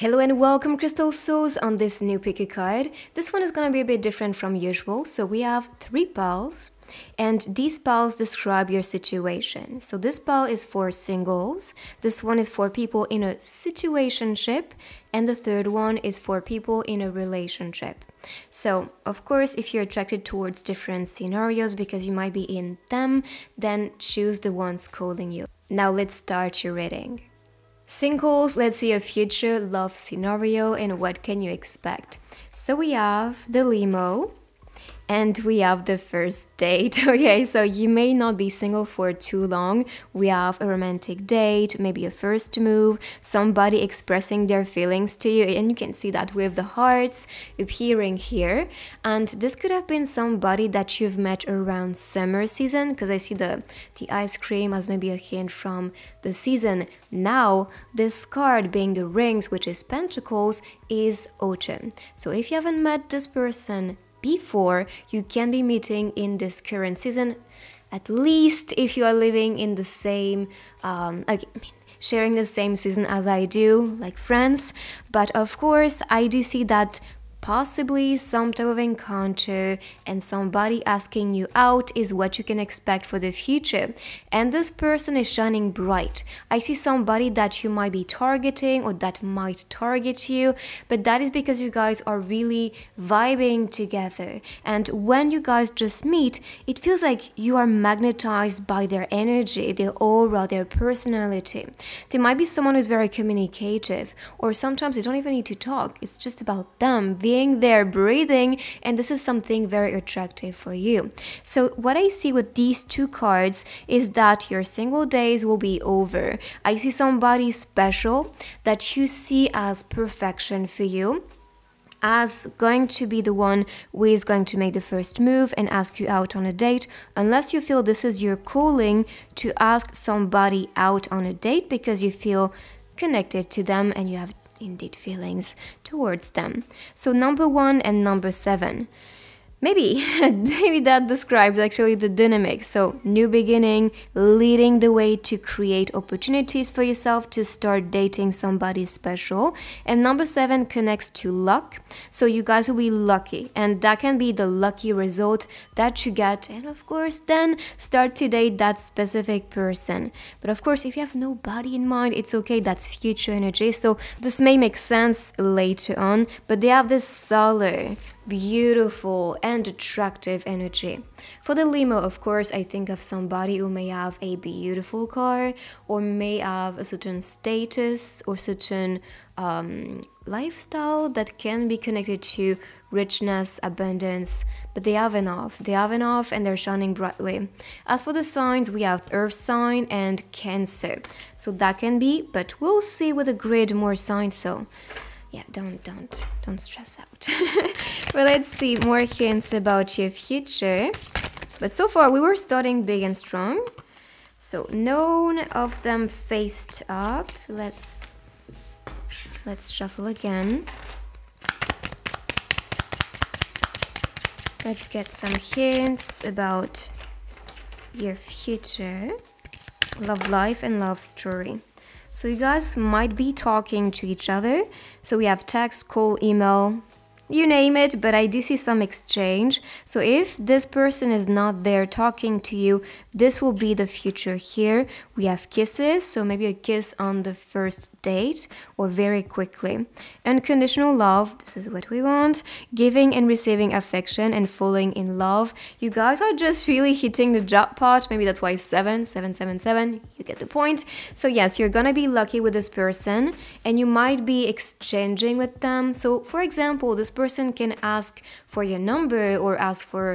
Hello and welcome Crystal Souls on this new pick a card. This one is going to be a bit different from usual. So we have three piles and these piles describe your situation. So this pile is for singles, this one is for people in a situationship and the third one is for people in a relationship. So, of course, if you're attracted towards different scenarios because you might be in them, then choose the ones calling you. Now let's start your reading. Singles, let's see a future love scenario and what can you expect. So we have the limo, and we have the first date. Okay, so you may not be single for too long. We have a romantic date, maybe a first move, somebody expressing their feelings to you, and you can see that with the hearts appearing here. And this could have been somebody that you've met around summer season, because I see the the ice cream as maybe a hint from the season. Now, this card being the rings, which is pentacles, is autumn. So if you haven't met this person before you can be meeting in this current season at least if you are living in the same um, sharing the same season as I do, like friends. But of course, I do see that possibly some type of encounter and somebody asking you out is what you can expect for the future. And this person is shining bright. I see somebody that you might be targeting or that might target you, but that is because you guys are really vibing together. And when you guys just meet, it feels like you are magnetized by their energy, their aura, their personality. There might be someone who's very communicative, or sometimes they don't even need to talk, it's just about them being there, breathing, and this is something very attractive for you. So, what I see with these two cards is that your single days will be over. I see somebody special that you see as perfection for you as going to be the one who is going to make the first move and ask you out on a date, unless you feel this is your calling to ask somebody out on a date because you feel connected to them and you have indeed feelings towards them. So, number one and number seven. Maybe, maybe that describes actually the dynamic. So, new beginning, leading the way to create opportunities for yourself to start dating somebody special. And number seven connects to luck. So, you guys will be lucky, and that can be the lucky result that you get. And of course, then start to date that specific person. But of course, if you have nobody in mind, it's okay, that's future energy. So, this may make sense later on, but they have this solar beautiful and attractive energy. For the limo, of course, I think of somebody who may have a beautiful car or may have a certain status or certain um, lifestyle that can be connected to richness, abundance, but they have enough. They have enough and they're shining brightly. As for the signs, we have Earth sign and Cancer. So that can be, but we'll see with the grid more signs. So yeah don't don't don't stress out. But let's see more hints about your future. But so far we were starting big and strong. So none of them faced up. Let's let's shuffle again. Let's get some hints about your future. Love life and love story so you guys might be talking to each other. So we have text, call, email, you name it, but I do see some exchange. So if this person is not there talking to you, this will be the future here. We have kisses, so maybe a kiss on the first date or very quickly. Unconditional love, this is what we want. Giving and receiving affection and falling in love. You guys are just really hitting the jackpot. Maybe that's why seven, seven, seven, seven. You get the point. So yes, you're gonna be lucky with this person and you might be exchanging with them. So for example, this person can ask for your number or ask for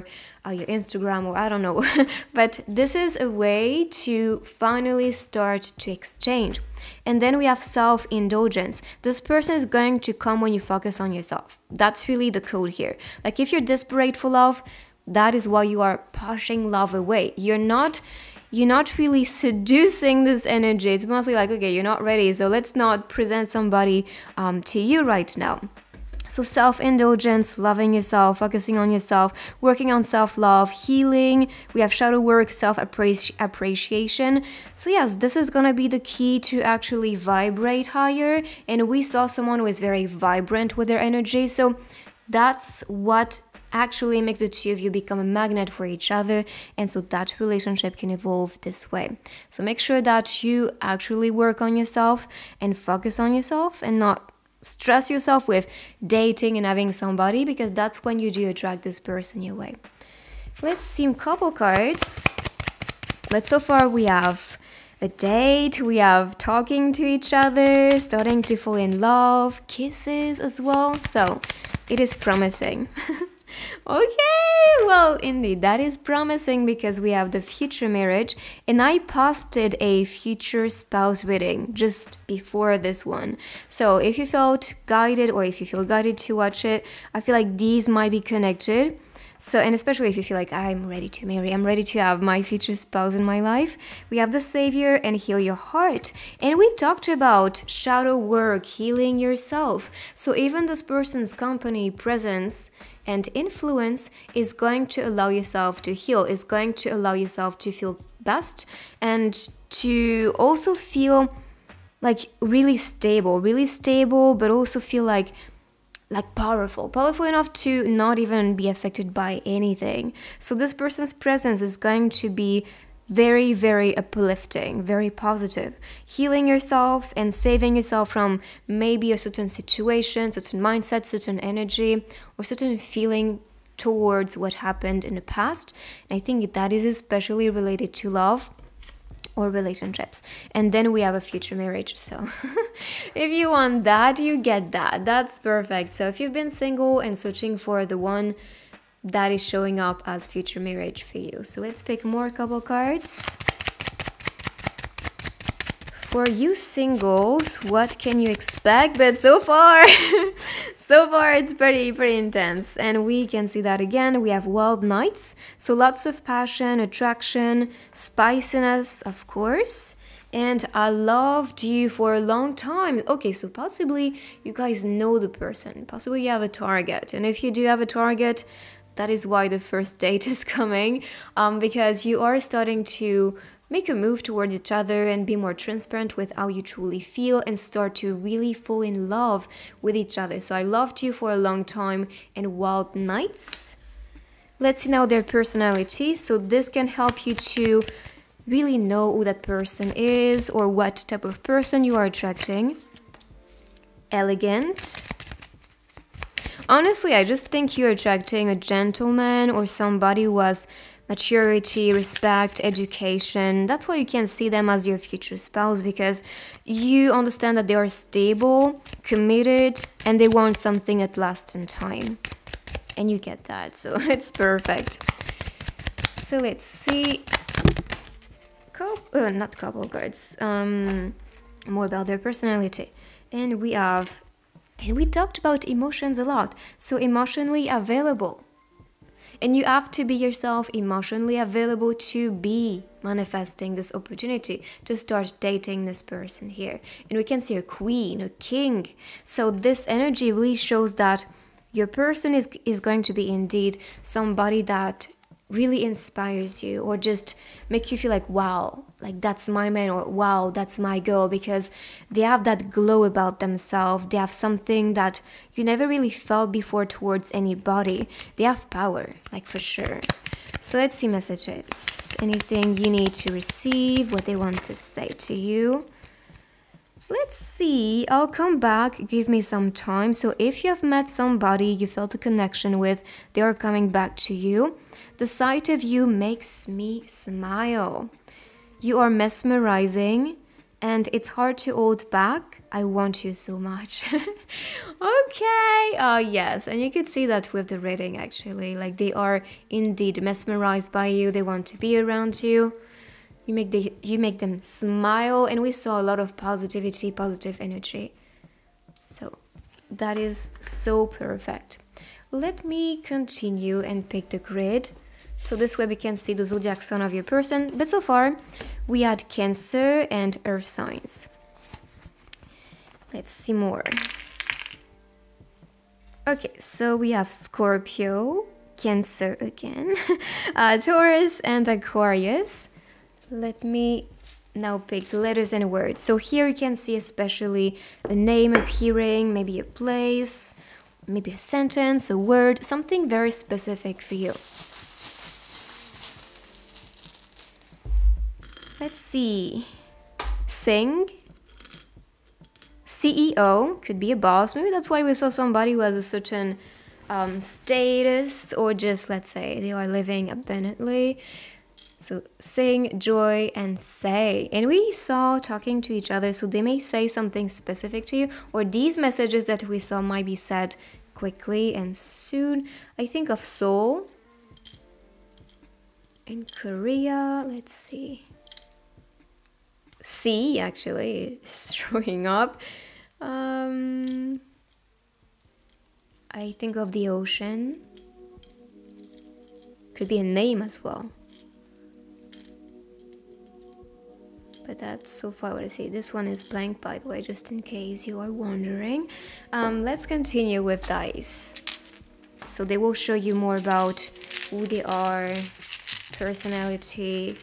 uh, your Instagram or I don't know. but this is a way to finally start to exchange. And then we have self indulgence. This person is going to come when you focus on yourself. That's really the code here. Like if you're desperate for love, that is why you are pushing love away. You're not you're not really seducing this energy. It's mostly like, okay, you're not ready, so let's not present somebody um, to you right now. So, self indulgence, loving yourself, focusing on yourself, working on self love, healing. We have shadow work, self appreciation. So, yes, this is gonna be the key to actually vibrate higher. And we saw someone who is very vibrant with their energy. So, that's what actually makes the two of you become a magnet for each other and so that relationship can evolve this way so make sure that you actually work on yourself and focus on yourself and not stress yourself with dating and having somebody because that's when you do attract this person your way let's see a couple cards but so far we have a date, we have talking to each other, starting to fall in love, kisses as well. So it is promising. okay, well, indeed, that is promising because we have the future marriage, and I posted a future spouse reading just before this one. So if you felt guided or if you feel guided to watch it, I feel like these might be connected. So, and especially if you feel like I'm ready to marry, I'm ready to have my future spouse in my life, we have the Savior and Heal Your Heart. And we talked about shadow work, healing yourself. So, even this person's company, presence, and influence is going to allow yourself to heal, is going to allow yourself to feel best and to also feel like really stable, really stable, but also feel like like powerful, powerful enough to not even be affected by anything. So this person's presence is going to be very, very uplifting, very positive. Healing yourself and saving yourself from maybe a certain situation, certain mindset, certain energy, or certain feeling towards what happened in the past. And I think that is especially related to love or relationships. And then we have a future marriage. So if you want that, you get that. That's perfect. So if you've been single and searching for the one that is showing up as future marriage for you. So let's pick more couple cards. For you singles, what can you expect? But so far, so far it's pretty pretty intense. And we can see that again. We have wild nights. So lots of passion, attraction, spiciness, of course and I loved you for a long time. Okay, so possibly you guys know the person, possibly you have a target, and if you do have a target, that is why the first date is coming um, because you are starting to make a move towards each other and be more transparent with how you truly feel and start to really fall in love with each other. So I loved you for a long time and wild nights. Let's see now their personality. So this can help you to really know who that person is or what type of person you are attracting. Elegant Honestly, I just think you're attracting a gentleman or somebody who has maturity, respect, education. That's why you can see them as your future spouse because you understand that they are stable, committed, and they want something at last in time. And you get that, so it's perfect. So let's see. Couple, uh, not couple cards. Um, more about their personality. And we have and we talked about emotions a lot. So, emotionally available. And you have to be yourself emotionally available to be manifesting this opportunity to start dating this person here. And we can see a queen, a king. So, this energy really shows that your person is, is going to be indeed somebody that really inspires you or just make you feel like wow like that's my man or wow that's my girl because they have that glow about themselves. They have something that you never really felt before towards anybody. They have power like for sure. So let's see messages. Anything you need to receive what they want to say to you. Let's see, I'll come back, give me some time. So, if you have met somebody you felt a connection with, they are coming back to you. The sight of you makes me smile. You are mesmerizing and it's hard to hold back. I want you so much. okay. Oh, yes. And you could see that with the reading actually. Like they are indeed mesmerized by you. They want to be around you. You make the you make them smile and we saw a lot of positivity, positive energy. So that is so perfect. Let me continue and pick the grid. So this way we can see the zodiac sign of your person. But so far, we had Cancer and Earth signs. Let's see more. Okay, so we have Scorpio, Cancer again, uh, Taurus, and Aquarius. Let me now pick letters and words. So here you can see especially a name appearing, maybe a place, maybe a sentence, a word, something very specific for you. Let's see. Sing. CEO could be a boss. Maybe that's why we saw somebody who has a certain um, status, or just let's say they are living abundantly. So sing, joy, and say. And we saw talking to each other, so they may say something specific to you, or these messages that we saw might be said quickly and soon. I think of Seoul. In Korea, let's see. Sea actually is showing up. Um, I think of the ocean. Could be a name as well. but that's so far what I see. This one is blank, by the way, just in case you are wondering. Um, let's continue with dice. So they will show you more about who they are, personality,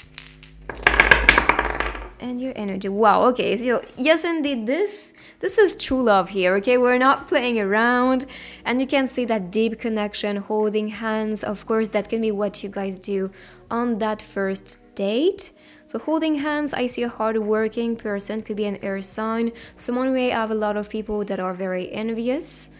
and your energy. Wow, okay, so yes, indeed, this this is true love here, okay? We're not playing around, and you can see that deep connection, holding hands. Of course, that can be what you guys do on that first date. So holding hands, I see a hard-working person, could be an air sign, someone may have a lot of people that are very envious.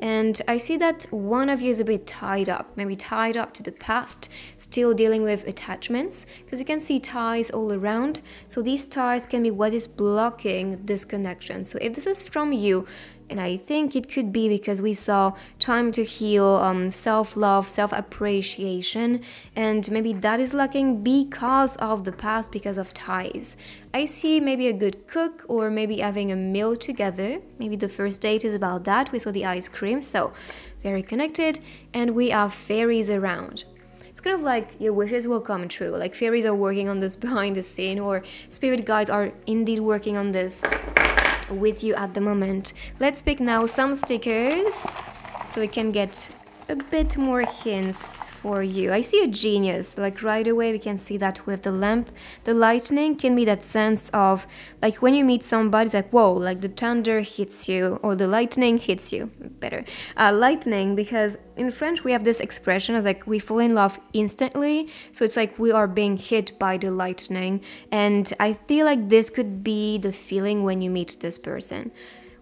And I see that one of you is a bit tied up, maybe tied up to the past, still dealing with attachments, because you can see ties all around. So these ties can be what is blocking this connection. So if this is from you, and I think it could be because we saw time to heal, um, self love, self appreciation, and maybe that is lacking because of the past, because of ties. I see maybe a good cook or maybe having a meal together. Maybe the first date is about that. We saw the ice cream, so very connected, and we have fairies around it's kind of like your wishes will come true. Like fairies are working on this behind the scene, or spirit guides are indeed working on this with you at the moment. Let's pick now some stickers so we can get a bit more hints for you. I see a genius, like right away we can see that with the lamp. The lightning can be that sense of, like when you meet somebody, it's like, whoa, like the thunder hits you, or the lightning hits you, better. Uh, lightning, because in French we have this expression as like we fall in love instantly, so it's like we are being hit by the lightning, and I feel like this could be the feeling when you meet this person.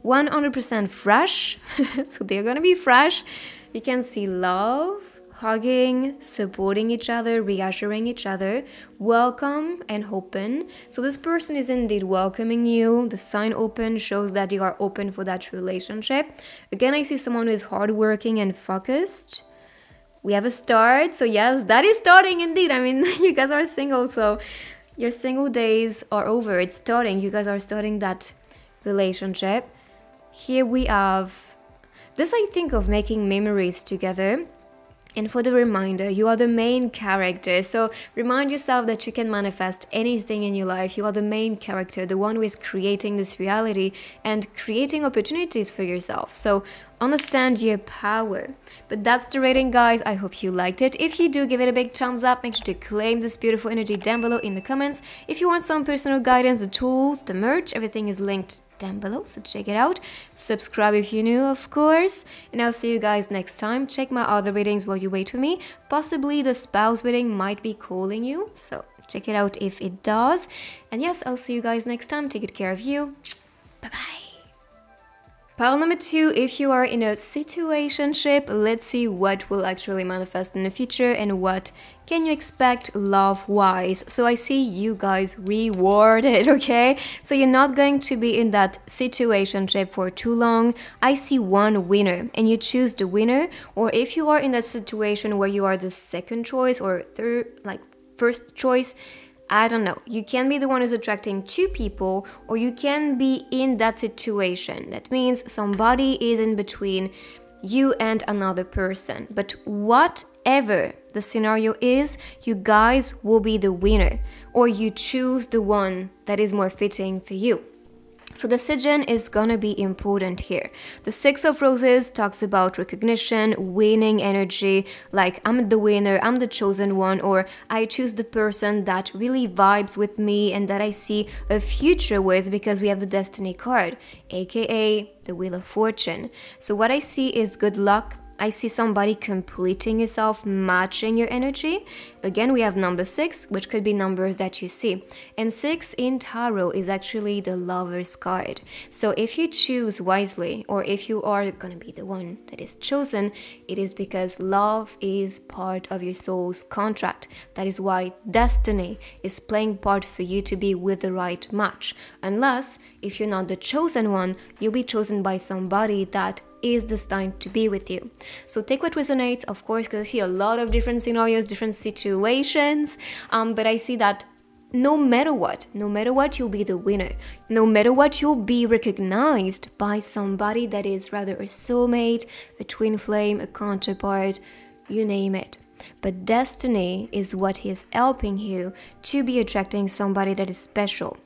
100% fresh, so they're gonna be fresh. You can see love, hugging, supporting each other, reassuring each other, welcome and open. So this person is indeed welcoming you. The sign open shows that you are open for that relationship. Again, I see someone who is hardworking and focused. We have a start. So yes, that is starting indeed. I mean, you guys are single, so your single days are over. It's starting. You guys are starting that relationship. Here we have this I think of making memories together and for the reminder, you are the main character. So remind yourself that you can manifest anything in your life. You are the main character, the one who is creating this reality and creating opportunities for yourself. So understand your power. But that's the rating, guys. I hope you liked it. If you do, give it a big thumbs up. Make sure to claim this beautiful energy down below in the comments. If you want some personal guidance, the tools, the merch, everything is linked down below so check it out. Subscribe if you're new of course and i'll see you guys next time. Check my other readings while you wait for me. Possibly the spouse reading might be calling you so check it out if it does. And yes i'll see you guys next time. Take good care of you. Bye bye Pile number two, if you are in a situationship, let's see what will actually manifest in the future and what can you expect love-wise. So I see you guys rewarded, okay? So you're not going to be in that situationship for too long. I see one winner and you choose the winner or if you are in that situation where you are the second choice or third, like first choice, I don't know. You can be the one who's attracting two people, or you can be in that situation. That means somebody is in between you and another person. But whatever the scenario is, you guys will be the winner, or you choose the one that is more fitting for you. So Sijin is gonna be important here. The Six of Roses talks about recognition, winning energy, like I'm the winner, I'm the chosen one, or I choose the person that really vibes with me and that I see a future with because we have the Destiny card, aka the Wheel of Fortune. So what I see is good luck, I see somebody completing yourself, matching your energy. Again, we have number six, which could be numbers that you see. And six in tarot is actually the lover's card. So if you choose wisely, or if you are to be the one that is chosen, it is because love is part of your soul's contract. That is why destiny is playing part for you to be with the right match. Unless, if you're not the chosen one, you'll be chosen by somebody that is destined to be with you. So take what resonates, of course, because I see a lot of different scenarios, different situations. Um, but I see that no matter what, no matter what, you'll be the winner. No matter what, you'll be recognized by somebody that is rather a soulmate, a twin flame, a counterpart, you name it. But destiny is what is helping you to be attracting somebody that is special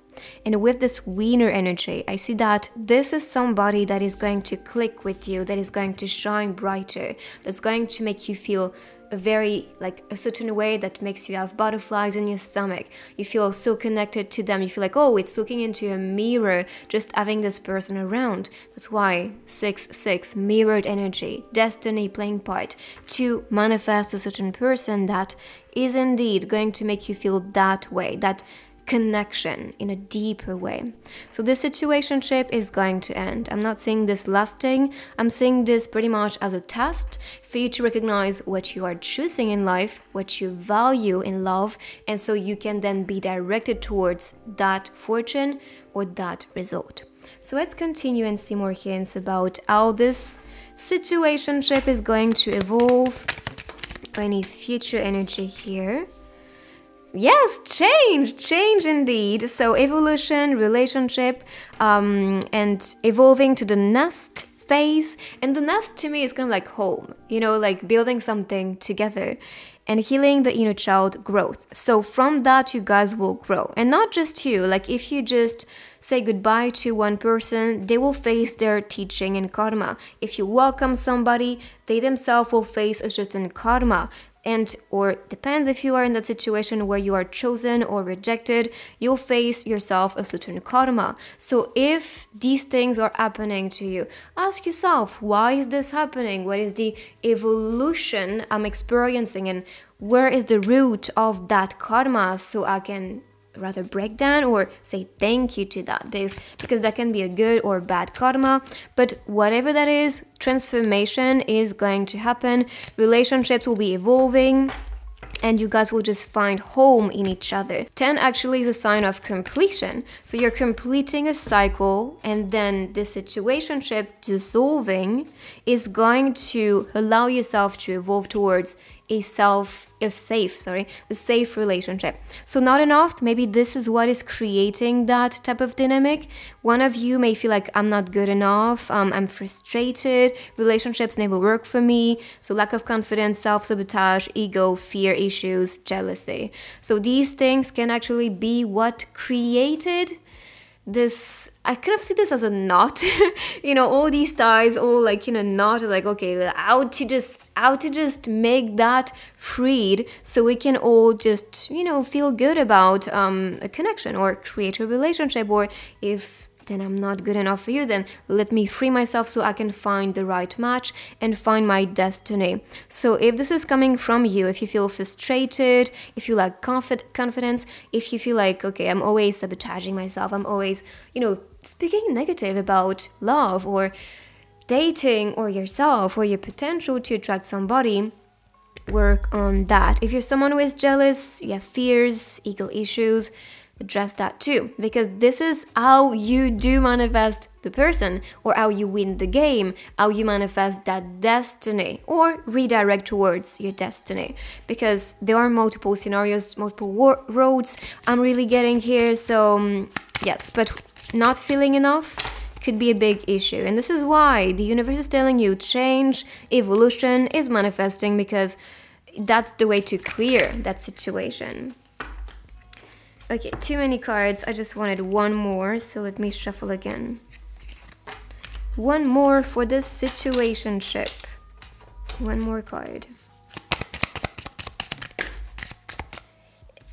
and with this winner energy, I see that this is somebody that is going to click with you, that is going to shine brighter, that's going to make you feel a very like a certain way that makes you have butterflies in your stomach. You feel so connected to them. You feel like, oh, it's looking into a mirror just having this person around. That's why 6 6 mirrored energy, destiny playing part to manifest a certain person that is indeed going to make you feel that way. That connection in a deeper way. So this situationship is going to end. I'm not seeing this lasting. I'm seeing this pretty much as a test for you to recognize what you are choosing in life, what you value in love, and so you can then be directed towards that fortune or that result. So let's continue and see more hints about how this situationship is going to evolve. Any future energy here. Yes, change, change indeed. So evolution, relationship, um, and evolving to the nest phase. And the nest to me is kind of like home, you know, like building something together and healing the inner child growth. So from that, you guys will grow. And not just you, like if you just say goodbye to one person, they will face their teaching and karma. If you welcome somebody, they themselves will face a certain karma and or depends if you are in that situation where you are chosen or rejected you'll face yourself a certain karma. So if these things are happening to you ask yourself why is this happening? What is the evolution i'm experiencing? And where is the root of that karma? So i can rather break down or say thank you to that because because that can be a good or bad karma but whatever that is transformation is going to happen relationships will be evolving and you guys will just find home in each other. 10 actually is a sign of completion. So you're completing a cycle, and then the situationship dissolving is going to allow yourself to evolve towards a self a safe sorry a safe relationship. So not enough maybe this is what is creating that type of dynamic. One of you may feel like i'm not good enough um, i'm frustrated relationships never work for me. So lack of confidence self-sabotage ego fear issues jealousy. So these things can actually be what created this I kind of see this as a knot, you know, all these ties, all like you know, knot like okay, how to just how to just make that freed so we can all just you know feel good about um, a connection or create a relationship, or if then I'm not good enough for you, then let me free myself so I can find the right match and find my destiny. So if this is coming from you, if you feel frustrated, if you lack confi- confidence, if you feel like, okay, I'm always sabotaging myself, I'm always, you know, speaking negative about love or dating or yourself or your potential to attract somebody, work on that. If you're someone who is jealous, you have fears, ego issues, address that too because this is how you do manifest the person or how you win the game how you manifest that destiny or redirect towards your destiny. Because there are multiple scenarios multiple roads. I'm really getting here so um, yes but not feeling enough could be a big issue. And this is why the universe is telling you change evolution is manifesting because that's the way to clear that situation Okay, too many cards. I just wanted one more, so let me shuffle again. One more for this situation ship. One more card.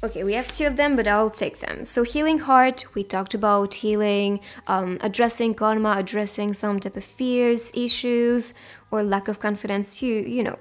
Okay, we have two of them, but I'll take them. So, healing heart, we talked about healing, um, addressing karma, addressing some type of fears, issues, or lack of confidence. You, you know.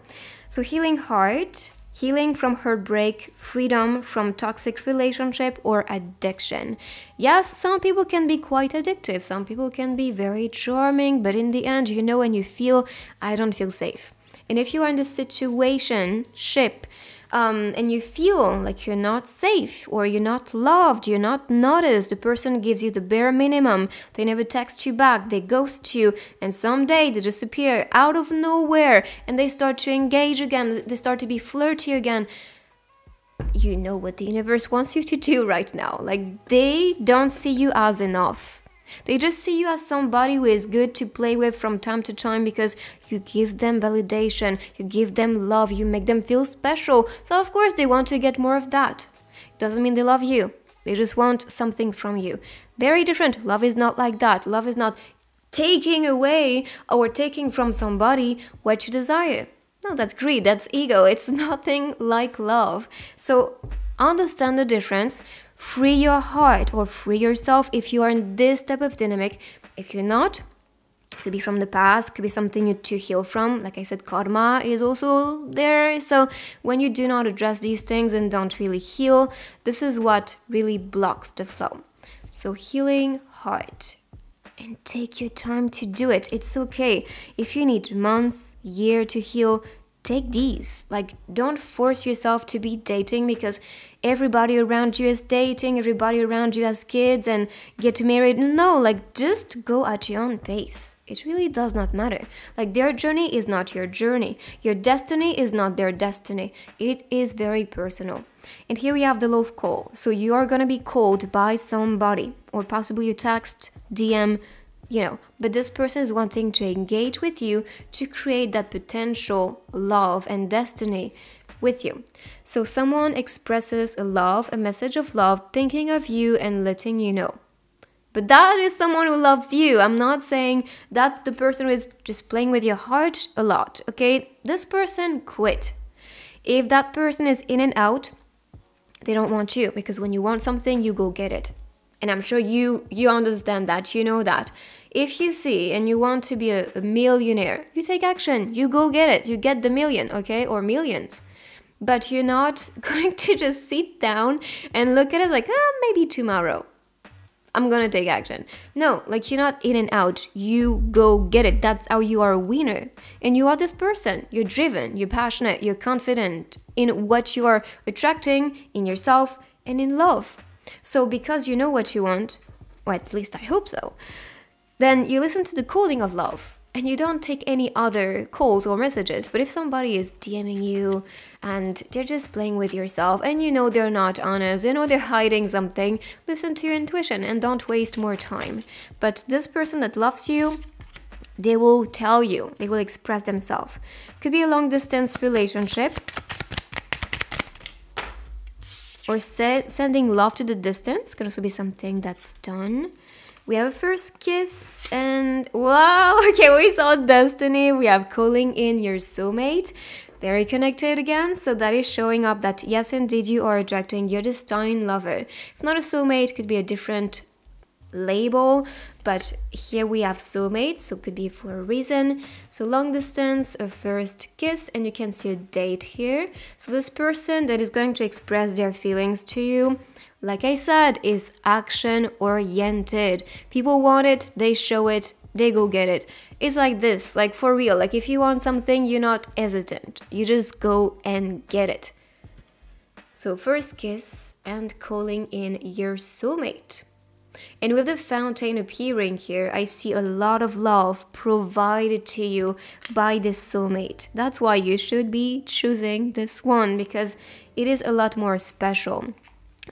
So, healing heart, healing from heartbreak, freedom from toxic relationship or addiction. Yes, some people can be quite addictive. Some people can be very charming, but in the end, you know, when you feel, I don't feel safe. And if you are in this situation, ship um, and you feel like you're not safe or you're not loved, you're not noticed, the person gives you the bare minimum, they never text you back, they ghost you, and someday they disappear out of nowhere and they start to engage again, they start to be flirty again. You know what the universe wants you to do right now. Like, they don't see you as enough they just see you as somebody who is good to play with from time to time because you give them validation, you give them love, you make them feel special. So, of course, they want to get more of that. It doesn't mean they love you, they just want something from you. Very different. Love is not like that. Love is not taking away or taking from somebody what you desire. No, that's greed, that's ego. It's nothing like love. So, understand the difference free your heart or free yourself if you are in this type of dynamic. If you're not, could be from the past, could be something you to heal from. Like I said, karma is also there. So when you do not address these things and don't really heal, this is what really blocks the flow. So healing heart and take your time to do it. It's okay. If you need months, year to heal, take these. Like, don't force yourself to be dating because everybody around you is dating, everybody around you has kids and get married. No, like, just go at your own pace. It really does not matter. Like, their journey is not your journey, your destiny is not their destiny. It is very personal. And here we have the love call. So, you are gonna be called by somebody, or possibly you text, DM, you know, but this person is wanting to engage with you to create that potential love and destiny with you. So someone expresses a love, a message of love, thinking of you and letting you know. But that is someone who loves you. I'm not saying that's the person who is just playing with your heart a lot, okay? This person quit. If that person is in and out, they don't want you because when you want something, you go get it. And I'm sure you you understand that, you know that. If you see and you want to be a, a millionaire, you take action, you go get it, you get the million, okay, or millions. But you're not going to just sit down and look at it like, ah, maybe tomorrow. I'm gonna take action. No, like you're not in and out. You go get it. That's how you are a winner. And you are this person. You're driven, you're passionate, you're confident in what you are attracting in yourself and in love. So, because you know what you want, or at least I hope so, then you listen to the calling of love and you don't take any other calls or messages. But if somebody is DMing you and they're just playing with yourself and you know they're not honest, you know they're hiding something, listen to your intuition and don't waste more time. But this person that loves you, they will tell you, they will express themselves. Could be a long distance relationship or se- sending love to the distance, could also be something that's done we have a first kiss and wow okay we saw destiny. We have calling in your soulmate. Very connected again. So that is showing up that yes indeed you are attracting your destined lover. If not a soulmate could be a different label but here we have soulmate so could be for a reason. So long distance a first kiss and you can see a date here. So this person that is going to express their feelings to you like I said, is action oriented. People want it, they show it, they go get it. It's like this, like for real. Like if you want something, you're not hesitant. You just go and get it. So, first kiss and calling in your soulmate. And with the fountain appearing here, I see a lot of love provided to you by this soulmate. That's why you should be choosing this one because it is a lot more special.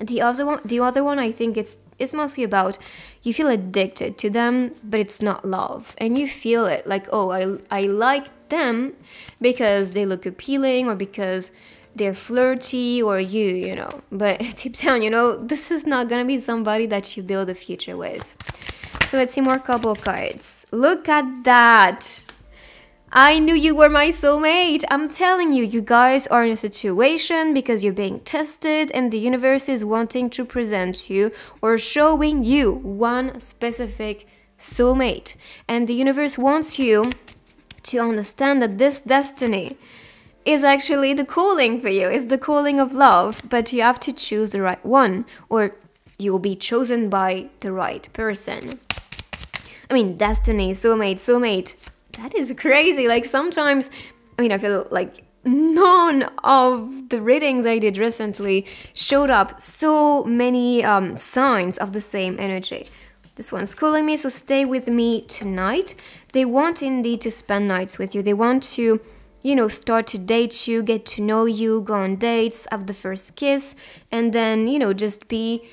The other one, the other one, I think it's it's mostly about you feel addicted to them, but it's not love, and you feel it like oh I I like them because they look appealing or because they're flirty or you, you know. But deep down, you know, this is not gonna be somebody that you build a future with. So let's see more couple cards. Look at that. I knew you were my soulmate. I'm telling you, you guys are in a situation because you're being tested and the universe is wanting to present you or showing you one specific soulmate. And the universe wants you to understand that this destiny is actually the calling for you. It's the calling of love, but you have to choose the right one or you will be chosen by the right person. I mean, destiny, soulmate, soulmate. That is crazy. Like sometimes, I mean, I feel like none of the readings I did recently showed up so many um, signs of the same energy. This one's calling me, so stay with me tonight. They want indeed to spend nights with you. They want to, you know, start to date you, get to know you, go on dates, have the first kiss, and then, you know, just be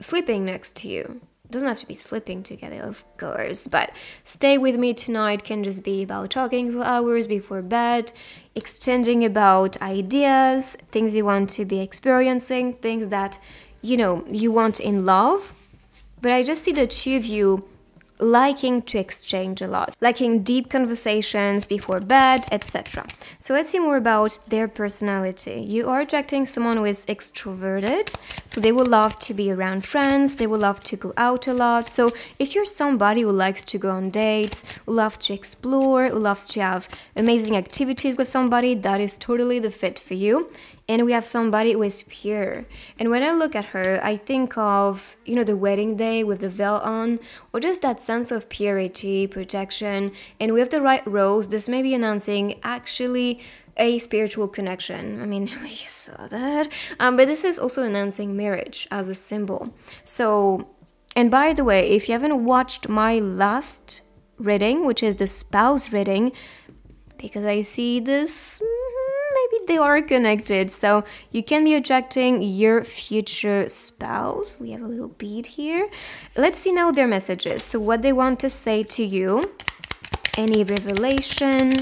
sleeping next to you doesn't have to be sleeping together, of course, but stay with me tonight can just be about talking for hours before bed, exchanging about ideas, things you want to be experiencing, things that you know you want in love. But I just see the two of you liking to exchange a lot, liking deep conversations before bed, etc. So let's see more about their personality. You are attracting someone who is extroverted, so they will love to be around friends, they will love to go out a lot. So if you're somebody who likes to go on dates, who loves to explore, who loves to have amazing activities with somebody, that is totally the fit for you and we have somebody who is pure. And when I look at her, I think of, you know, the wedding day with the veil on, or just that sense of purity, protection. And with the right rose, this may be announcing actually a spiritual connection. I mean, we saw that. Um, but this is also announcing marriage as a symbol. So, and by the way, if you haven't watched my last reading, which is the spouse reading, because I see this maybe they are connected. So you can be attracting your future spouse. We have a little bead here. Let's see now their messages. So what they want to say to you. Any revelation.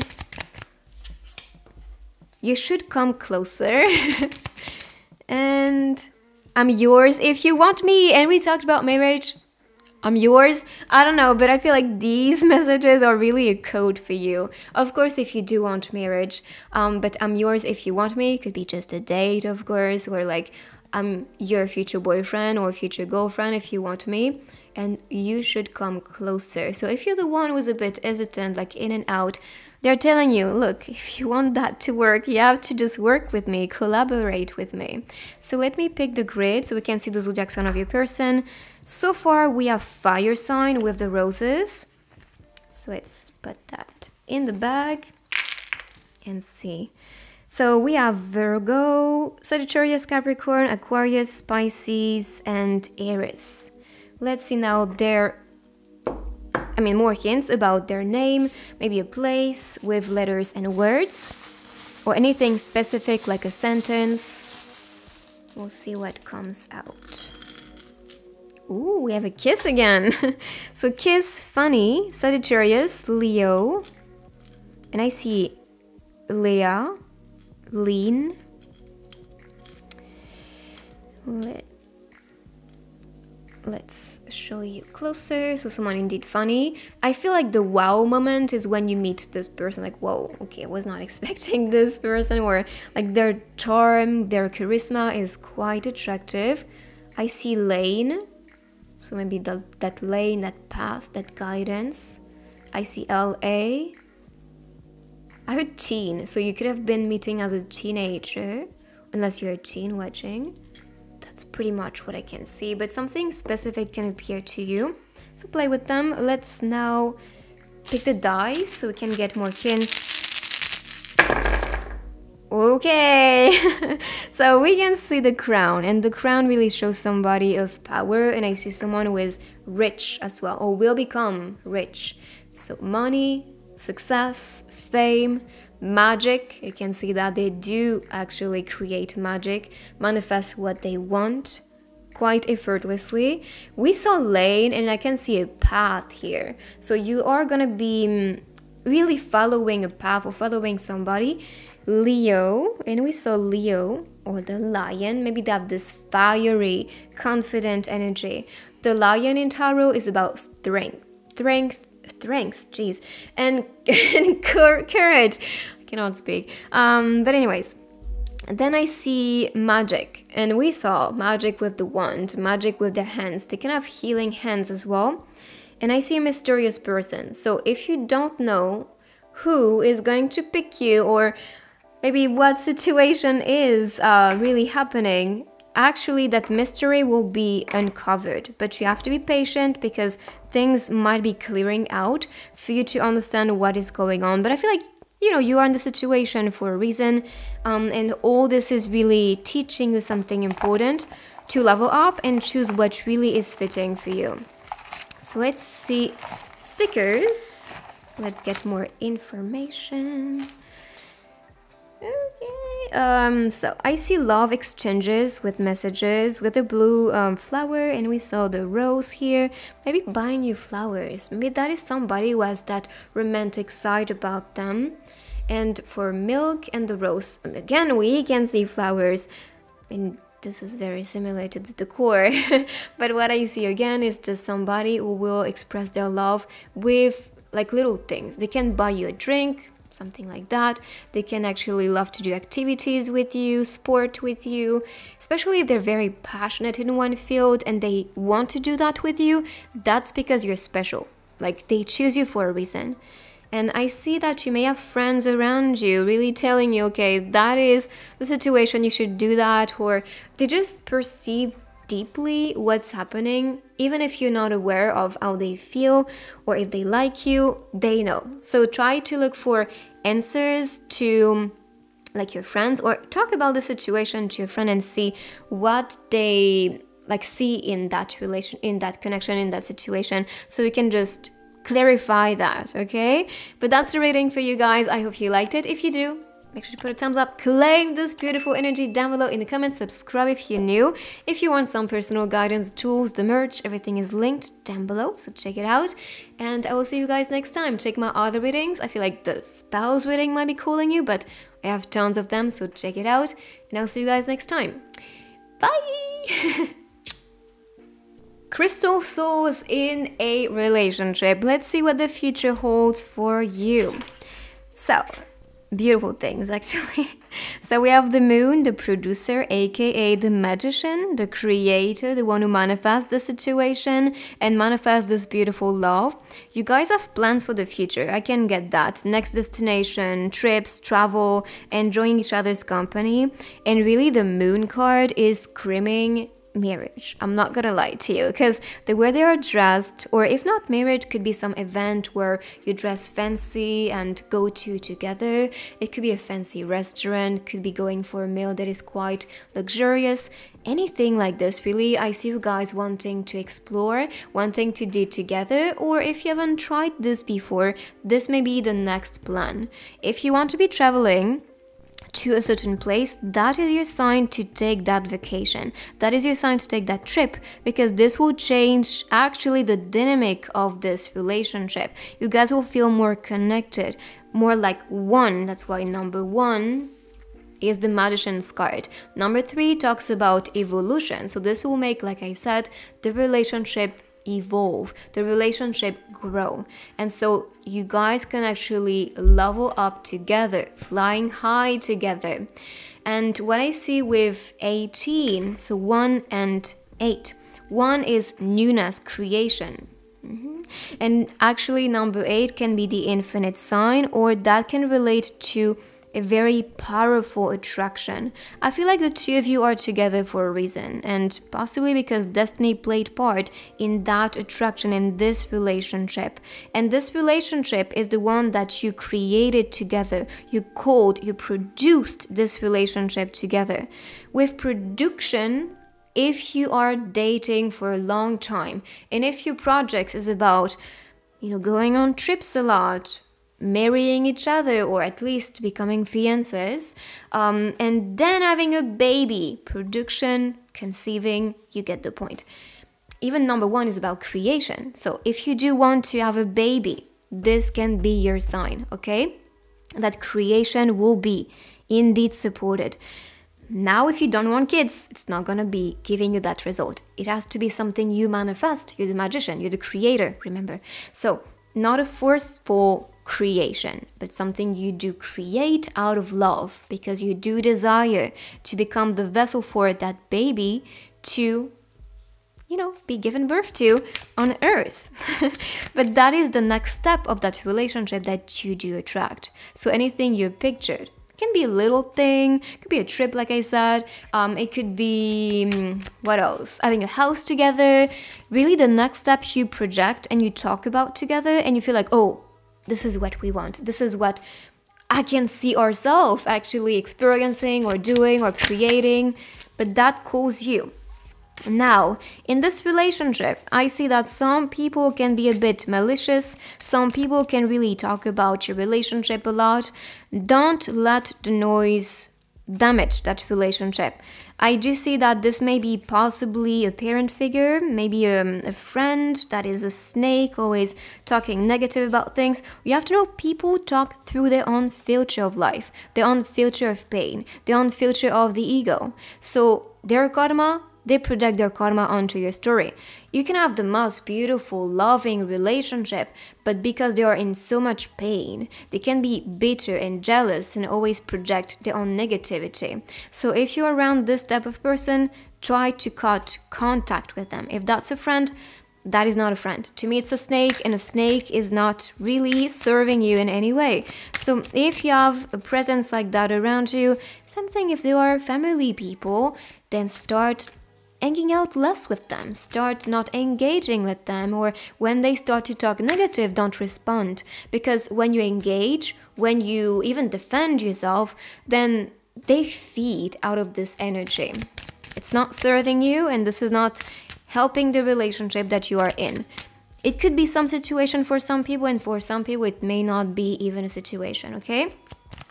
You should come closer. and I'm yours if you want me. And we talked about marriage. I'm yours. I don't know, but I feel like these messages are really a code for you. Of course, if you do want marriage, um, but I'm yours if you want me. It could be just a date, of course, or like I'm your future boyfriend or future girlfriend if you want me. And you should come closer. So if you're the one who's a bit hesitant, like in and out, they're telling you, look, if you want that to work, you have to just work with me, collaborate with me. So let me pick the grid so we can see the zodiac sign of your person. So far we have fire sign with the roses. So let's put that in the bag and see. So we have Virgo, Sagittarius, Capricorn, Aquarius, Pisces, and Aries. Let's see now their, I mean, more hints about their name, maybe a place with letters and words, or anything specific like a sentence. We'll see what comes out. Ooh, we have a kiss again. so kiss, funny, Sagittarius, Leo. And I see Leah, lean. Let, let's show you closer. So someone indeed funny. I feel like the wow moment is when you meet this person like, whoa, okay, I was not expecting this person or like their charm, their charisma is quite attractive. I see Lane, so maybe the, that lane, that path, that guidance. I see LA. I heard teen, so you could have been meeting as a teenager, unless you're a teen watching. That's pretty much what I can see, but something specific can appear to you. So play with them. Let's now pick the dice so we can get more hints Okay, so we can see the crown, and the crown really shows somebody of power, and I see someone who is rich as well, or will become rich. So, money, success, fame, magic. You can see that they do actually create magic, manifest what they want quite effortlessly. We saw lane, and I can see a path here. So, you are gonna be mm, really following a path or following somebody Leo, and we saw Leo or the lion. Maybe they have this fiery, confident energy. The lion in tarot is about strength, strength, strength, jeez, and, and courage. I cannot speak. Um, but anyways, then I see magic, and we saw magic with the wand, magic with their hands. They can have healing hands as well. And I see a mysterious person. So if you don't know who is going to pick you or maybe what situation is uh, really happening, actually that mystery will be uncovered. But you have to be patient because things might be clearing out for you to understand what is going on. But I feel like you know you are in the situation for a reason um, and all this is really teaching you something important to level up and choose what really is fitting for you so let's see stickers let's get more information okay um so i see love exchanges with messages with the blue um, flower and we saw the rose here. Maybe buying you flowers. Maybe that is somebody who has that romantic side about them. And for milk and the rose again we can see flowers. And this is very similar to the decor. But what i see again is just somebody who will express their love with like little things. They can buy you a drink something like that. They can actually love to do activities with you sport with you. Especially if they're very passionate in one field and they want to do that with you that's because you're special. Like they choose you for a reason. And I see that you may have friends around you really telling you, okay, that is the situation, you should do that, or they just perceive deeply what's happening, even if you're not aware of how they feel or if they like you, they know. So try to look for answers to like your friends or talk about the situation to your friend and see what they like see in that relation in that connection in that situation so you can just clarify that, okay? But that's the rating for you guys. I hope you liked it. If you do, make sure to put a thumbs up, claim this beautiful energy down below in the comments, subscribe if you're new. If you want some personal guidance, tools, the merch, everything is linked down below, so check it out. And I will see you guys next time. Check my other readings. I feel like the spouse reading might be calling you, but I have tons of them, so check it out. And I'll see you guys next time. Bye! Crystal souls in a relationship. Let's see what the future holds for you. So, beautiful things actually. so we have the moon, the producer, aka the magician, the creator, the one who manifests the situation and manifests this beautiful love. You guys have plans for the future. I can get that. Next destination, trips, travel, enjoying each other's company. And really the moon card is screaming marriage. I'm not gonna lie to you because the way they are dressed, or if not marriage, could be some event where you dress fancy and go to together. It could be a fancy restaurant, could be going for a meal that is quite luxurious. Anything like this, really, I see you guys wanting to explore, wanting to do together, or if you haven't tried this before, this may be the next plan. If you want to be traveling, to a certain place, that is your sign to take that vacation. That is your sign to take that trip because this will change actually the dynamic of this relationship. You guys will feel more connected, more like one. That's why number one is the magician's card. Number three talks about evolution. So this will make, like I said, the relationship evolve, the relationship grow. And so you guys can actually level up together, flying high together. And what I see with 18, so 1 and 8, 1 is newness, creation. Mm-hmm. And actually, number 8 can be the infinite sign, or that can relate to a very powerful attraction. I feel like the two of you are together for a reason, and possibly because destiny played part in that attraction in this relationship. And this relationship is the one that you created together. You called, you produced this relationship together. With production, if you are dating for a long time, and if your project is about, you know, going on trips a lot, marrying each other or at least becoming fiancés, um, and then having a baby, production, conceiving, you get the point. Even number one is about creation. So if you do want to have a baby, this can be your sign, okay? That creation will be indeed supported. Now, if you don't want kids, it's not gonna be giving you that result. It has to be something you manifest. You're the magician, you're the creator, remember? So, not a forceful creation, but something you do create out of love because you do desire to become the vessel for that baby to you know, be given birth to on earth. but that is the next step of that relationship that you do attract. So anything you pictured can be a little thing, could be a trip, like I said. Um, it could be mm, what else? Having a house together. Really, the next steps you project and you talk about together, and you feel like, oh, this is what we want. This is what I can see ourselves actually experiencing or doing or creating. But that calls you. Now, in this relationship, I see that some people can be a bit malicious, some people can really talk about your relationship a lot. Don't let the noise damage that relationship. I do see that this may be possibly a parent figure, maybe a, um, a, friend that is a snake, always talking negative about things. You have to know people talk through their own filter of life, their own filter of pain, their own filter of the ego. So their karma they project their karma onto your story. You can have the most beautiful, loving relationship, but because they are in so much pain, they can be bitter and jealous and always project their own negativity. So if you're around this type of person, try to cut contact with them. If that's a friend, that is not a friend. To me, it's a snake, and a snake is not really serving you in any way. So, if you have a presence like that around you, something if they are family people, then start hanging out less with them, start not engaging with them, or when they start to talk negative, don't respond. Because when you engage, when you even defend yourself, then they feed out of this energy. It's not serving you, and this is not helping the relationship that you are in. It could be some situation for some people, and for some people, it may not be even a situation, okay?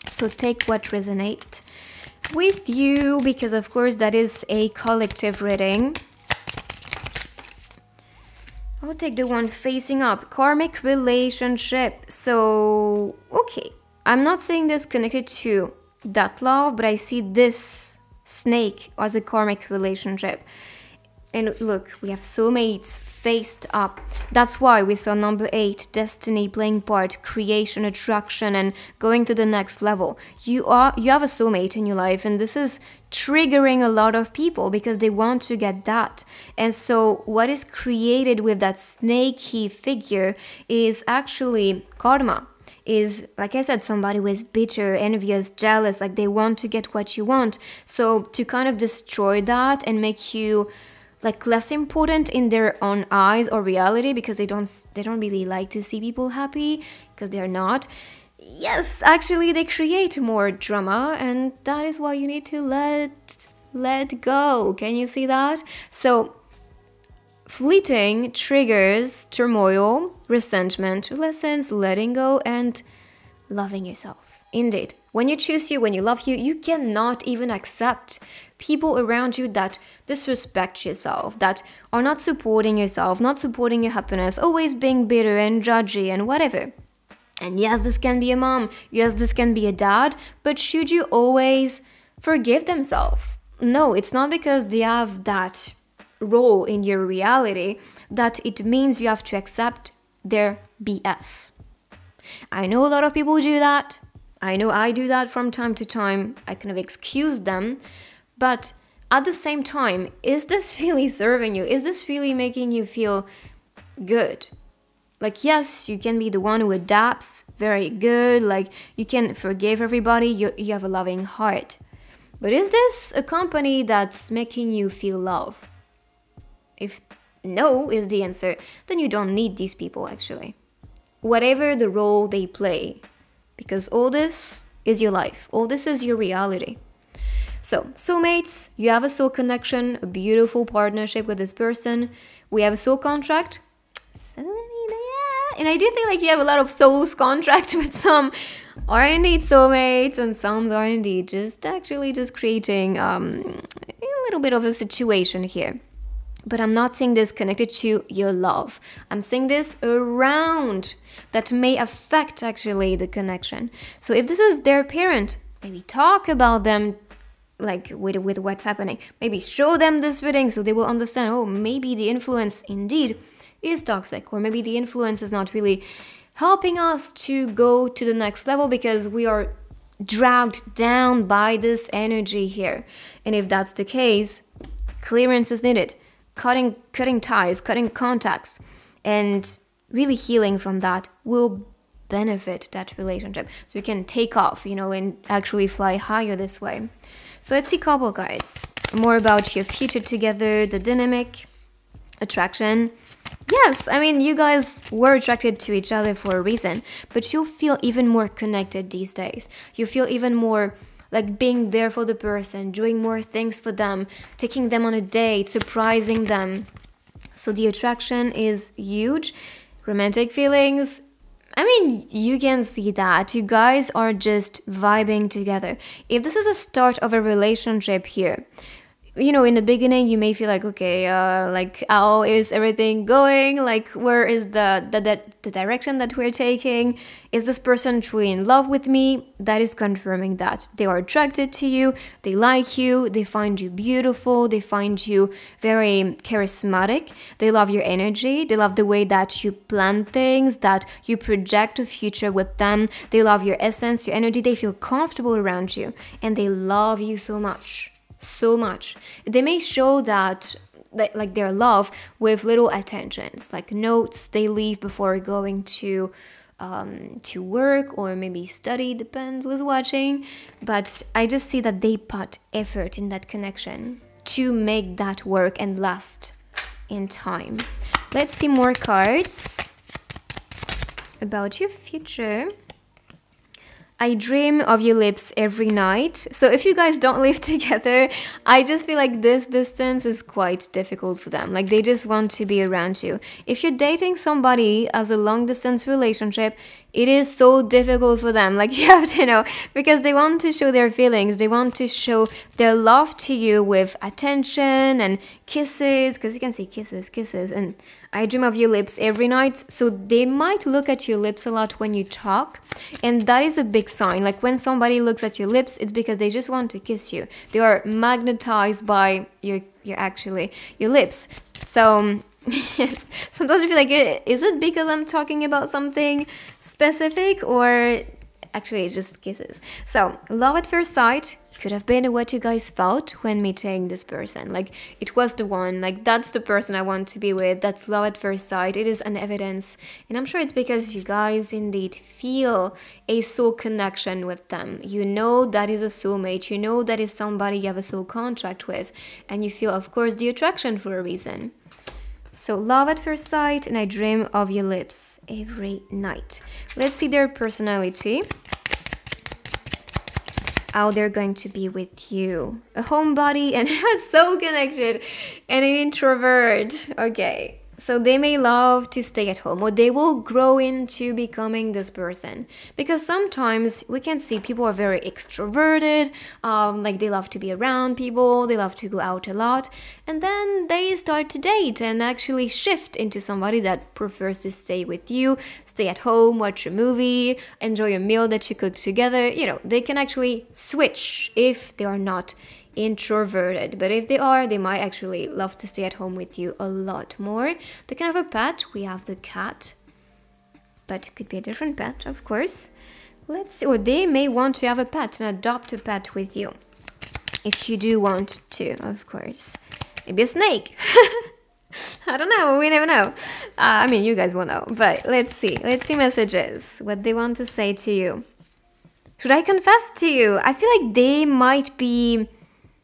So take what resonates with you because of course that is a collective reading. I'll take the one facing up. Karmic relationship. So, okay. I'm not saying this connected to that law, but I see this snake as a karmic relationship. And look, we have soulmates faced up. That's why we saw number eight, destiny playing part, creation, attraction, and going to the next level. You are you have a soulmate in your life, and this is triggering a lot of people because they want to get that. And so what is created with that snaky figure is actually karma is like I said, somebody who is bitter, envious, jealous, like they want to get what you want. So to kind of destroy that and make you like less important in their own eyes or reality because they don't they don't really like to see people happy because they're not. Yes actually they create more drama and that is why you need to let let go. Can you see that? So fleeting triggers turmoil resentment lessons letting go and loving yourself indeed when you choose you when you love you you cannot even accept people around you that disrespect yourself, that are not supporting yourself, not supporting your happiness, always being bitter and judgy and whatever. And yes, this can be a mom, yes, this can be a dad, but should you always forgive themselves? No, it's not because they have that role in your reality that it means you have to accept their BS. I know a lot of people do that. I know I do that from time to time. I kind of excuse them, but at the same time, is this really serving you? Is this really making you feel good? Like, yes, you can be the one who adapts, very good. Like, you can forgive everybody, you, you have a loving heart. But is this a company that's making you feel love? If no is the answer, then you don't need these people actually. Whatever the role they play, because all this is your life, all this is your reality. So, soulmates, you have a soul connection, a beautiful partnership with this person. We have a soul contract. So, yeah. And I do think like you have a lot of souls contract with some are indeed soulmates and some are indeed just actually just creating um, a little bit of a situation here. But I'm not saying this connected to your love. I'm saying this around that may affect actually the connection. So if this is their parent, maybe talk about them like with with what's happening maybe show them this reading so they will understand oh maybe the influence indeed is toxic or maybe the influence is not really helping us to go to the next level because we are dragged down by this energy here and if that's the case clearance is needed cutting cutting ties cutting contacts and really healing from that will benefit that relationship so you can take off you know and actually fly higher this way so let's see couple cards. More about your future together, the dynamic, attraction. Yes, I mean, you guys were attracted to each other for a reason, but you feel even more connected these days. You feel even more like being there for the person, doing more things for them, taking them on a date, surprising them. So the attraction is huge. Romantic feelings, I mean, you can see that you guys are just vibing together. If this is a start of a relationship here, you know, in the beginning, you may feel like, okay, uh, like how is everything going? Like, where is the, the the the direction that we're taking? Is this person truly in love with me? That is confirming that they are attracted to you, they like you, they find you beautiful, they find you very charismatic, they love your energy, they love the way that you plan things, that you project a future with them, they love your essence, your energy, they feel comfortable around you, and they love you so much so much. They may show that like their love with little attentions, like notes they leave before going to um, to work or maybe study, depends who's watching. But I just see that they put effort in that connection to make that work and last in time. Let's see more cards about your future. I dream of your lips every night. So if you guys don't live together, I just feel like this distance is quite difficult for them. Like they just want to be around you. If you're dating somebody as a long distance relationship, it is so difficult for them. Like you have to know because they want to show their feelings. They want to show their love to you with attention and kisses because you can see kisses, kisses and I dream of your lips every night. So they might look at your lips a lot when you talk. And that is a big sign. Like when somebody looks at your lips, it's because they just want to kiss you. They are magnetized by your, your actually, your lips. So sometimes I feel like, eh, is it because I'm talking about something specific or actually it's just kisses. So love at first sight could have been what you guys felt when meeting this person. Like it was the one, like that's the person I want to be with. That's love at first sight. It is an evidence. And I'm sure it's because you guys indeed feel a soul connection with them. You know that is a soulmate. You know that is somebody you have a soul contract with. And you feel, of course, the attraction for a reason. So, love at first sight, and I dream of your lips every night. Let's see their personality how they're going to be with you. A homebody and so connected and an introvert. Okay. So they may love to stay at home or they will grow into becoming this person. Because sometimes we can see people are very extroverted, um, like they love to be around people, they love to go out a lot, and then they start to date and actually shift into somebody that prefers to stay with you, stay at home, watch a movie, enjoy a meal that you cook together. You know, they can actually switch if they are not introverted. But if they are, they might actually love to stay at home with you a lot more. They can have a pet. We have the cat, but it could be a different pet, of course. Let's see, or they may want to have a pet and adopt a pet with you. If you do want to, of course. Maybe a snake. I don't know. We never know. Uh, I mean, you guys will know. But let's see. Let's see messages. What they want to say to you. Should I confess to you? I feel like they might be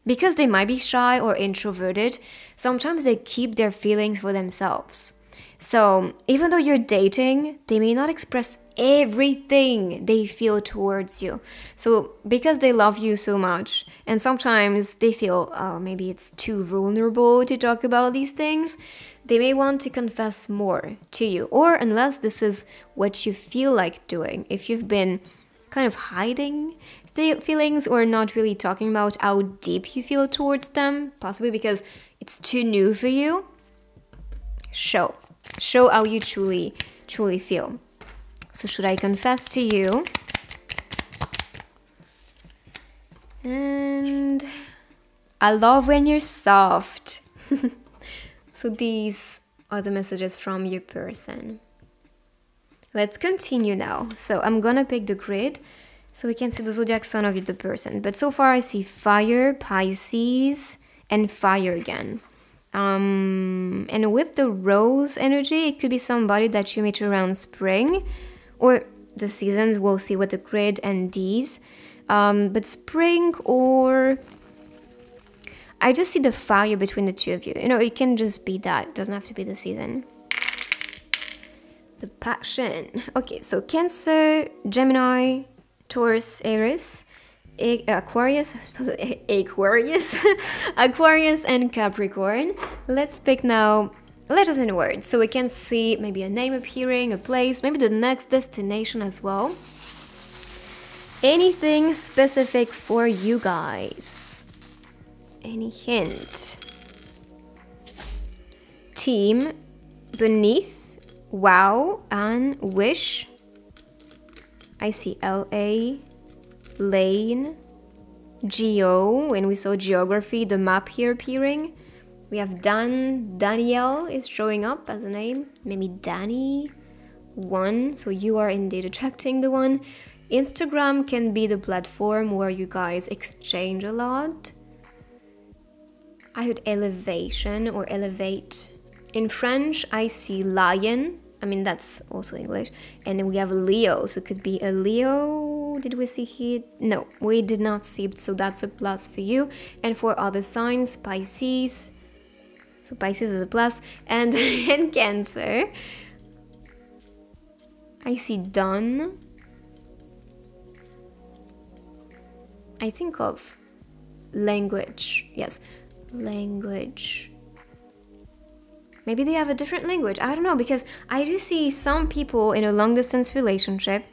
because they might be shy or introverted, sometimes they keep their feelings for themselves. So, even though you're dating, they may not express everything they feel towards you. So, because they love you so much, and sometimes they feel oh, maybe it's too vulnerable to talk about these things, they may want to confess more to you. Or, unless this is what you feel like doing, if you've been kind of hiding the feelings or not really talking about how deep you feel towards them, possibly because it's too new for you. Show. Show how you truly, truly feel. So, should I confess to you? And I love when you're soft. so these are the messages from your person. Let's continue now. So I'm gonna pick the grid so we can see the zodiac sign of the person. But so far I see fire, Pisces, and fire again. Um, and with the rose energy, it could be somebody that you meet around spring or the seasons. We'll see with the grid and these. Um, but spring or I just see the fire between the two of you. You know, it can just be that. It doesn't have to be the season. The passion. Okay, so Cancer, Gemini, Taurus, Aries, Aquarius, Aquarius, Aquarius, and Capricorn. Let's pick now letters and words so we can see maybe a name appearing, a place, maybe the next destination as well. Anything specific for you guys? Any hint? Team, beneath, wow, and wish. I see LA, lane, geo, when we saw geography, the map here appearing. We have Dan, Danielle is showing up as a name, maybe Danny, one, so you are indeed attracting the one. Instagram can be the platform where you guys exchange a lot. I heard elevation or elevate. In French, I see lion. I mean, that's also English. And then we have Leo, so it could be a Leo. Did we see here? No, we did not see it, so that's a plus for you. And for other signs, Pisces. So Pisces is a plus. And in Cancer, I see done. I think of language. Yes, language. Maybe they have a different language. I don't know because I do see some people in a long distance relationship,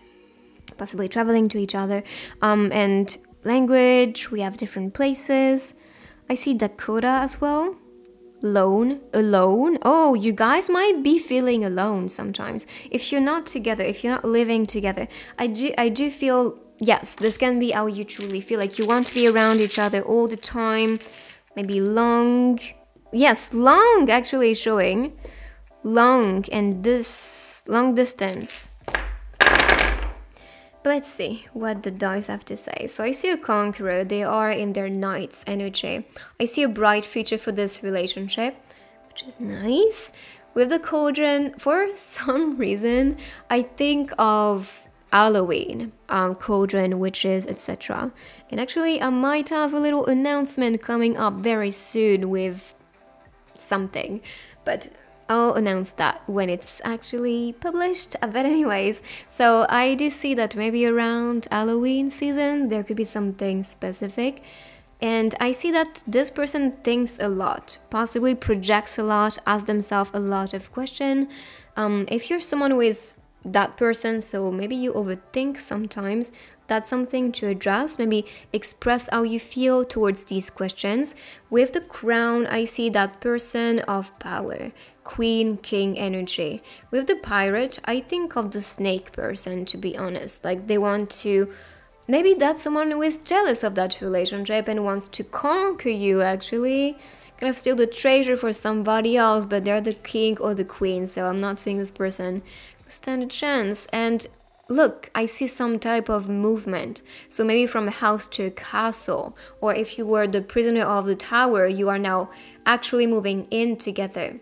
possibly traveling to each other, um, and language. We have different places. I see Dakota as well. Lone, alone. Oh, you guys might be feeling alone sometimes. If you're not together, if you're not living together, I do, I do feel yes, this can be how you truly feel like you want to be around each other all the time, maybe long. Yes, long actually showing. Long and this long distance. But let's see what the dice have to say. So I see a conqueror, they are in their knight's energy. I see a bright future for this relationship, which is nice. With the cauldron, for some reason, I think of Halloween, um, cauldron, witches, etc. And actually, I might have a little announcement coming up very soon with something, but I'll announce that when it's actually published. But anyways, so I do see that maybe around Halloween season there could be something specific. And I see that this person thinks a lot, possibly projects a lot, asks themselves a lot of questions. Um, if you're someone who is that person so maybe you overthink sometimes that's something to address maybe express how you feel towards these questions with the crown. I see that person of power queen king energy. With the pirate i think of the snake person to be honest. Like they want to maybe that's someone who is jealous of that relationship and wants to conquer you actually. Kind of steal the treasure for somebody else but they're the king or the queen so i'm not seeing this person stand a chance. And look, I see some type of movement. So maybe from a house to a castle, or if you were the prisoner of the tower, you are now actually moving in together.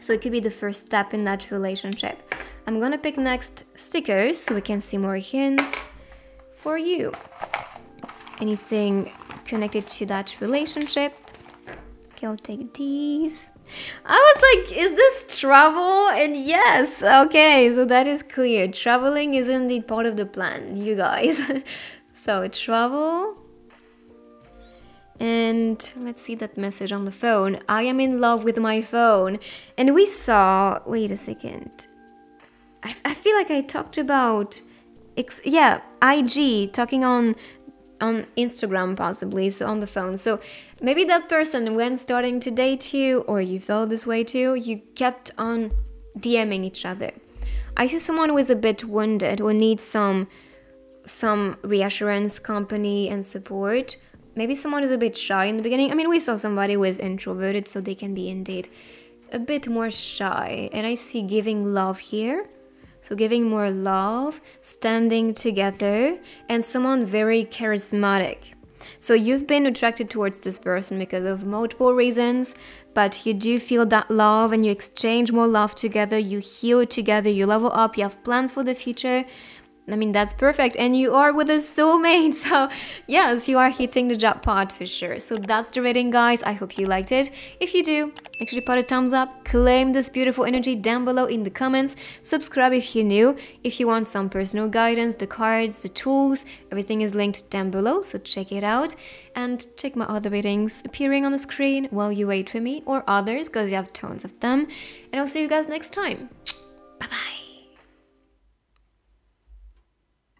So it could be the first step in that relationship. I'm gonna pick next stickers so we can see more hints for you. Anything connected to that relationship? Okay, I'll take these. I was like, is this travel? And yes, okay, so that is clear. Traveling is indeed part of the plan, you guys. so travel. And let's see that message on the phone. I am in love with my phone. And we saw, wait a second. I, I feel like I talked about, yeah, IG, talking on on Instagram possibly, so on the phone. So maybe that person when starting to date you or you felt this way too, you kept on DMing each other. I see someone who is a bit wounded, who needs some some reassurance, company and support, maybe someone is a bit shy in the beginning. I mean, we saw somebody who is introverted, so they can be indeed a bit more shy. And I see giving love here. So giving more love, standing together, and someone very charismatic. So you've been attracted towards this person because of multiple reasons, but you do feel that love and you exchange more love together, you heal together, you level up, you have plans for the future, I mean, that's perfect. And you are with a soulmate. So, yes, you are hitting the jackpot for sure. So, that's the reading, guys. I hope you liked it. If you do, make sure to put a thumbs up, claim this beautiful energy down below in the comments, subscribe if you're new. If you want some personal guidance, the cards, the tools, everything is linked down below. So, check it out and check my other readings appearing on the screen while you wait for me or others because you have tons of them. And I'll see you guys next time. Bye bye.